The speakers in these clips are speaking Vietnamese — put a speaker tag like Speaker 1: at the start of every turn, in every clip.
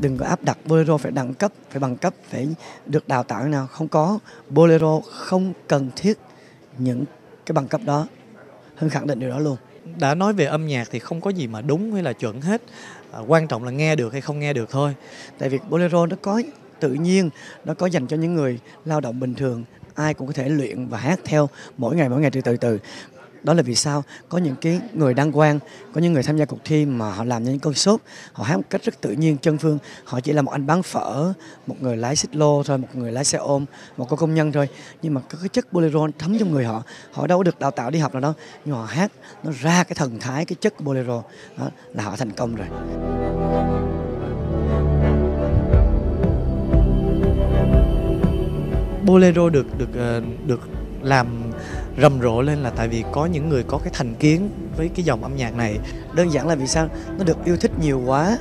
Speaker 1: đừng có áp đặt bolero phải đẳng cấp phải bằng cấp phải được đào tạo nào. Không có. Bolero không cần thiết những cái bằng cấp đó. Hưng khẳng định điều đó luôn.
Speaker 2: Đã nói về âm nhạc thì không có gì mà đúng hay là chuẩn hết. À, quan trọng là nghe được hay không nghe được thôi.
Speaker 1: Tại vì bolero nó có tự nhiên nó có dành cho những người lao động bình thường. Ai cũng có thể luyện và hát theo mỗi ngày mỗi ngày từ từ từ đó là vì sao có những cái người đăng quang, có những người tham gia cuộc thi mà họ làm những con sốt họ hát một cách rất tự nhiên, chân phương. Họ chỉ là một anh bán phở, một người lái xích lô thôi, một người lái xe ôm, một cô công nhân thôi. Nhưng mà cái chất bolero thấm trong người họ. Họ đâu có được đào tạo đi học nào đâu. Nhưng họ hát, nó ra cái thần thái, cái chất bolero đó là họ thành công rồi.
Speaker 2: Bolero được được ờ, được làm rầm rộ lên là tại vì có những người có cái thành kiến với cái dòng âm nhạc này.
Speaker 1: Đơn giản là vì sao? Nó được yêu thích nhiều quá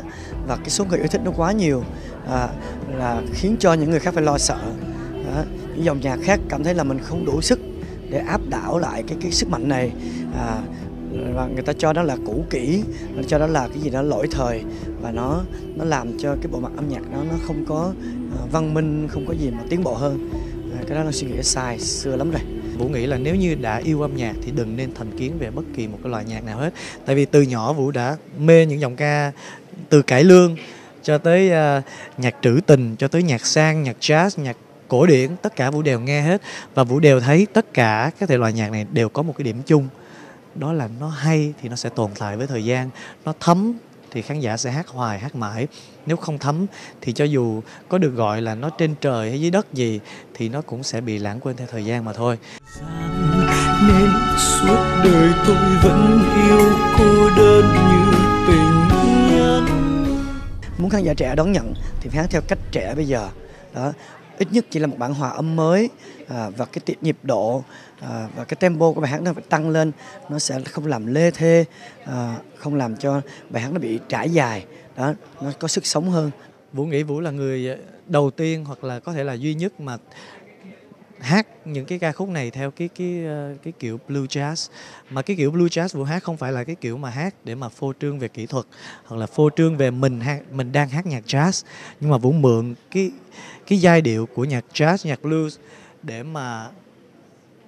Speaker 1: và cái số người yêu thích nó quá nhiều à, là khiến cho những người khác phải lo sợ. À, những dòng nhạc khác cảm thấy là mình không đủ sức để áp đảo lại cái cái sức mạnh này. À, và người ta cho đó là cũ kỹ cho đó là cái gì đó lỗi thời và nó nó làm cho cái bộ mặt âm nhạc đó nó không có uh, văn minh không có gì mà tiến bộ hơn. À, cái đó là suy nghĩ sai xưa lắm rồi.
Speaker 2: Vũ nghĩ là nếu như đã yêu âm nhạc thì đừng nên thành kiến về bất kỳ một cái loại nhạc nào hết. Tại vì từ nhỏ Vũ đã mê những dòng ca từ cải lương cho tới uh, nhạc trữ tình cho tới nhạc sang, nhạc jazz, nhạc cổ điển, tất cả Vũ đều nghe hết và Vũ đều thấy tất cả các thể loại nhạc này đều có một cái điểm chung. Đó là nó hay thì nó sẽ tồn tại với thời gian, nó thấm thì khán giả sẽ hát hoài hát mãi. Nếu không thấm thì cho dù có được gọi là nó trên trời hay dưới đất gì thì nó cũng sẽ bị lãng quên theo thời gian mà thôi.
Speaker 3: Nên suốt đời tôi vẫn yêu cô đơn như tình nhân.
Speaker 1: Muốn khán giả trẻ đón nhận thì phải hát theo cách trẻ bây giờ. Đó ít nhất chỉ là một bản hòa âm mới à, và cái nhịp độ à, và cái tempo của bài hát nó phải tăng lên nó sẽ không làm lê thê à, không làm cho bài hát nó bị trải dài. Đó nó có sức sống hơn.
Speaker 2: Vũ nghĩ vũ là người đầu tiên hoặc là có thể là duy nhất mà hát những cái ca khúc này theo cái cái ờ, cái kiểu blue jazz. Mà cái kiểu blue jazz vũ hát không phải là cái kiểu mà hát để mà phô trương về kỹ thuật, hoặc là phô trương về mình hát, mình đang hát nhạc jazz. Nhưng mà vũ mượn cái cái giai điệu của nhạc jazz, nhạc blues để mà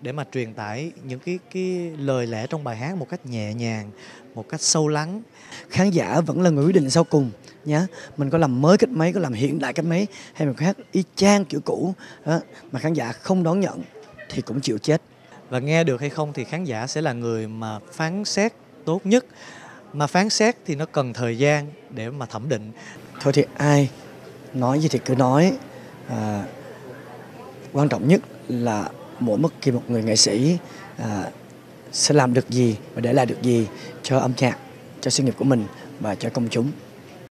Speaker 2: để mà truyền tải những cái cái lời lẽ trong bài hát một cách nhẹ nhàng một cách sâu lắng.
Speaker 1: Khán giả vẫn là người quyết định sau cùng nhé mình có làm mới cách mấy có làm hiện đại cách mấy hay mình có hát y chang kiểu cũ đó mà khán giả không đón nhận thì cũng chịu chết.
Speaker 2: Và nghe được hay không thì khán giả sẽ là người mà phán xét tốt nhất. Mà phán xét thì nó cần thời gian để mà thẩm định.
Speaker 1: Thôi thì ai nói gì thì cứ nói. À, quan trọng nhất là mỗi một khi một người nghệ sĩ à, sẽ làm được gì và để lại được gì cho âm nhạc cho sự nghiệp của mình và cho công chúng.